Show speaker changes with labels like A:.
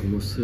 A: como se